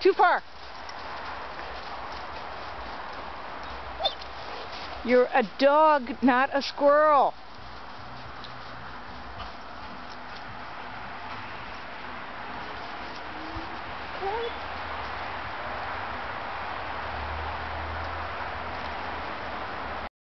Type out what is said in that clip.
Too far. You're a dog, not a squirrel.